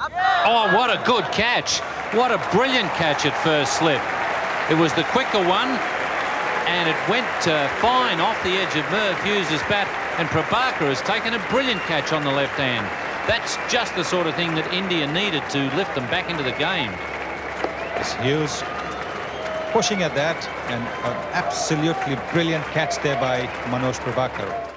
Oh, what a good catch. What a brilliant catch at first slip. It was the quicker one, and it went uh, fine off the edge of Merv Hughes' bat, and Prabhakar has taken a brilliant catch on the left hand. That's just the sort of thing that India needed to lift them back into the game. It's Hughes pushing at that, and an absolutely brilliant catch there by Manoj Prabhakar.